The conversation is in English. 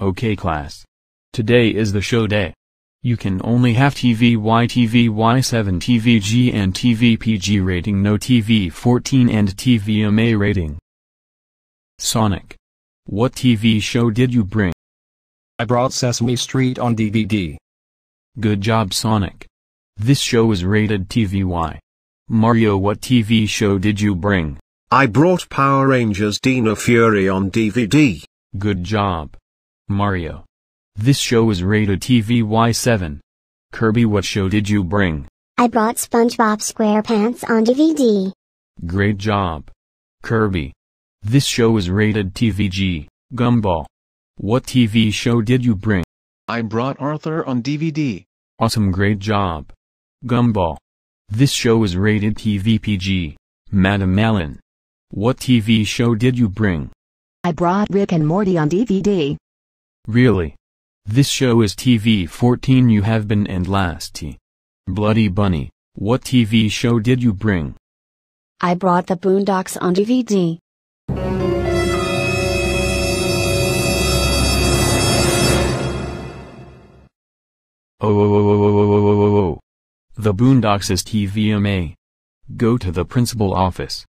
Okay class. Today is the show day. You can only have TVY TVY7 TVG and TVPG rating no TV14 and TVMA rating. Sonic. What TV show did you bring? I brought Sesame Street on DVD. Good job Sonic. This show is rated TVY. Mario what TV show did you bring? I brought Power Rangers Dino Fury on DVD. Good job. Mario. This show is rated TVY7. Kirby what show did you bring? I brought SpongeBob SquarePants on DVD. Great job. Kirby. This show is rated TVG. Gumball. What TV show did you bring? I brought Arthur on DVD. Awesome great job. Gumball. This show is rated TVPG. Madam Allen. What TV show did you bring? I brought Rick and Morty on DVD. Really? This show is TV 14 you have been and last T. Bloody Bunny. What TV show did you bring? I brought the Boondocks on DVD. Oh, oh, oh, oh, oh, oh, oh, oh, oh, oh. The Boondocks is TVMA. Go to the principal office.